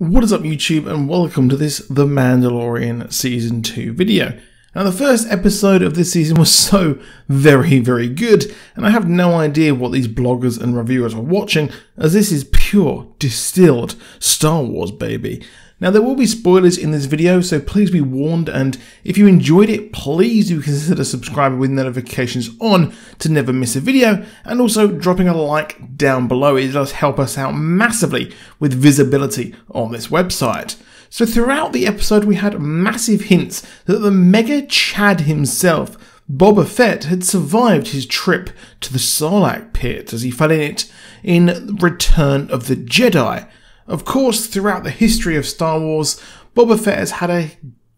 What is up YouTube and welcome to this The Mandalorian Season 2 video. Now the first episode of this season was so very very good and I have no idea what these bloggers and reviewers are watching as this is pure distilled Star Wars baby. Now there will be spoilers in this video, so please be warned and if you enjoyed it, please do consider subscribing with notifications on to never miss a video and also dropping a like down below. It does help us out massively with visibility on this website. So throughout the episode we had massive hints that the Mega Chad himself Boba Fett had survived his trip to the Sarlacc pit as he fell in it in Return of the Jedi. Of course, throughout the history of Star Wars, Boba Fett has had a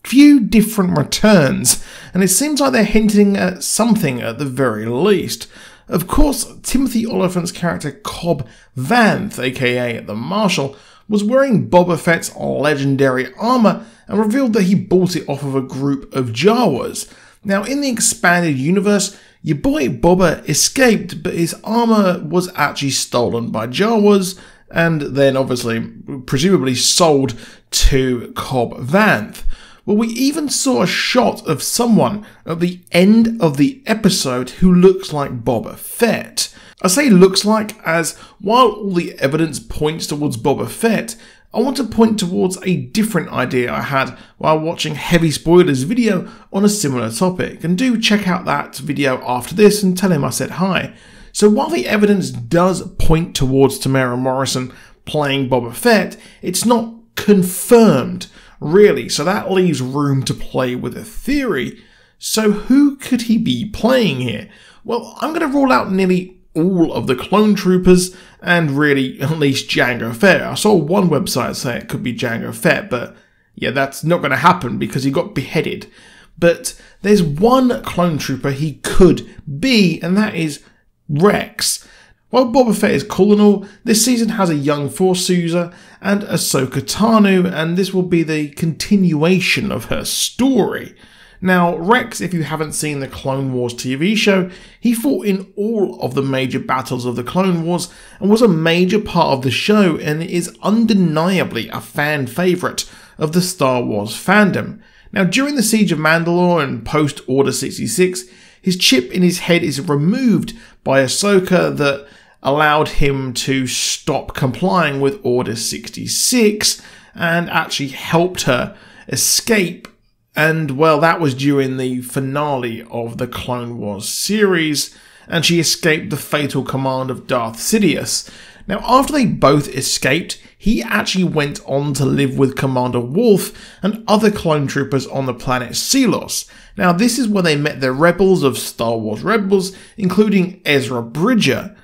few different returns, and it seems like they're hinting at something at the very least. Of course, Timothy Olyphant's character Cobb Vanth, aka the Marshal, was wearing Boba Fett's legendary armor and revealed that he bought it off of a group of Jawas. Now, in the expanded universe, your boy Boba escaped, but his armor was actually stolen by Jawas, and then obviously, presumably sold to Cobb Vanth. Well, we even saw a shot of someone at the end of the episode who looks like Boba Fett. I say looks like as while all the evidence points towards Boba Fett, I want to point towards a different idea I had while watching Heavy Spoilers video on a similar topic, and do check out that video after this and tell him I said hi. So while the evidence does point towards Temuera Morrison playing Boba Fett, it's not confirmed, really, so that leaves room to play with a theory. So who could he be playing here? Well, I'm going to rule out nearly all of the clone troopers and really at least Jango Fett. I saw one website say it could be Jango Fett, but yeah, that's not going to happen because he got beheaded. But there's one clone trooper he could be, and that is Rex. While Boba Fett is cool and all, this season has a young Force user and Ahsoka Tano, and this will be the continuation of her story. Now, Rex, if you haven't seen the Clone Wars TV show, he fought in all of the major battles of the Clone Wars and was a major part of the show and is undeniably a fan favourite of the Star Wars fandom. Now, during the Siege of Mandalore and post Order 66, his chip in his head is removed by Ahsoka that allowed him to stop complying with Order 66 and actually helped her escape. And well, that was during the finale of the Clone Wars series, and she escaped the fatal command of Darth Sidious. Now, after they both escaped, he actually went on to live with Commander Wolffe and other clone troopers on the planet Seelos. Now, this is where they met the rebels of Star Wars Rebels, including Ezra Bridger.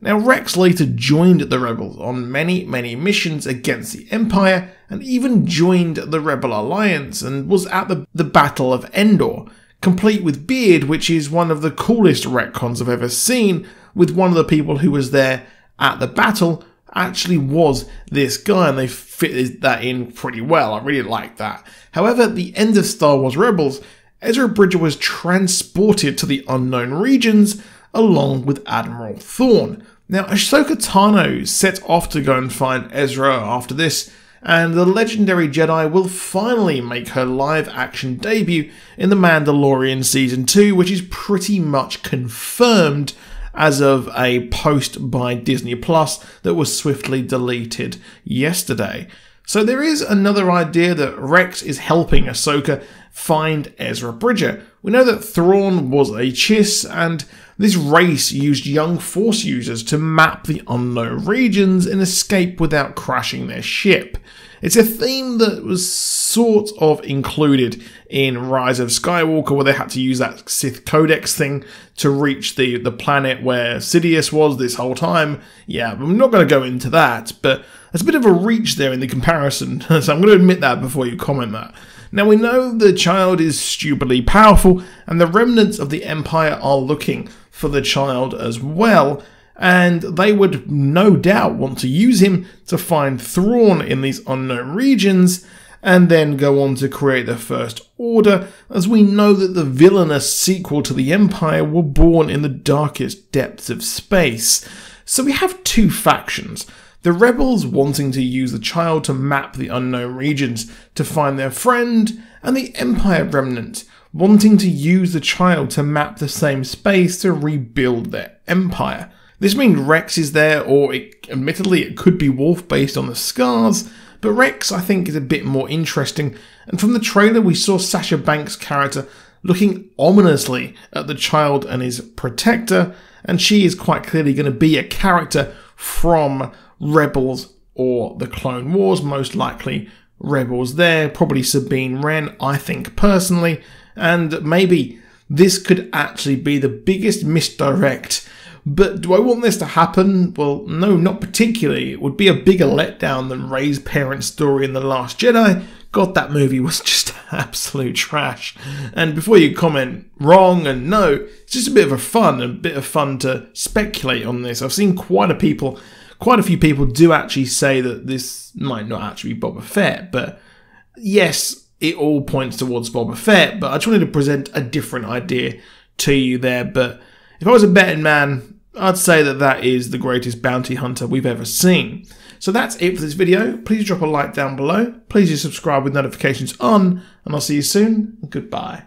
Now, Rex later joined the rebels on many, many missions against the Empire and even joined the Rebel Alliance and was at the, the Battle of Endor, complete with beard, which is one of the coolest retcons I've ever seen, with one of the people who was there at the battle actually was this guy, and they fitted that in pretty well. I really like that. However, at the end of Star Wars Rebels, Ezra Bridger was transported to the unknown regions along with Admiral Thrawn. Now, Ahsoka Tano set off to go and find Ezra after this, and the legendary Jedi will finally make her live action debut in The Mandalorian Season 2, which is pretty much confirmed as of a post by Disney Plus that was swiftly deleted yesterday. So there is another idea that Rex is helping Ahsoka find Ezra Bridger. We know that Thrawn was a Chiss, and this race used young Force users to map the unknown regions and escape without crashing their ship. It's a theme that was sort of included in Rise of Skywalker, where they had to use that Sith Codex thing to reach the, the planet where Sidious was this whole time. Yeah, I'm not going to go into that, but there's a bit of a reach there in the comparison, so I'm going to admit that before you comment that. Now we know the child is stupidly powerful, and the remnants of the Empire are looking for the child as well, and they would no doubt want to use him to find Thrawn in these unknown regions and then go on to create the First Order, as we know that the villainous sequel to the Empire were born in the darkest depths of space. So we have two factions. The rebels wanting to use the child to map the unknown regions to find their friend, and the Empire remnant wanting to use the child to map the same space to rebuild their empire. This means Rex is there, or it, admittedly, it could be Wolffe based on the scars, but Rex, I think, is a bit more interesting. And from the trailer, we saw Sasha Banks' character looking ominously at the child and his protector, and she is quite clearly going to be a character from Rebels or the Clone Wars, most likely Rebels there, probably Sabine Wren, I think personally, and maybe this could actually be the biggest misdirect but do I want this to happen? Well, no, not particularly. It would be a bigger letdown than Rey's parents' story in The Last Jedi. God, that movie was just absolute trash. And before you comment wrong and no, it's just a bit of a fun, a bit of fun to speculate on this. I've seen quite a people, quite a few people do actually say that this might not actually be Boba Fett, but yes, it all points towards Boba Fett. But I just wanted to present a different idea to you there. But if I was a betting man, I'd say that that is the greatest bounty hunter we've ever seen. So that's it for this video. Please drop a like down below. Please do subscribe with notifications on, and I'll see you soon. Goodbye.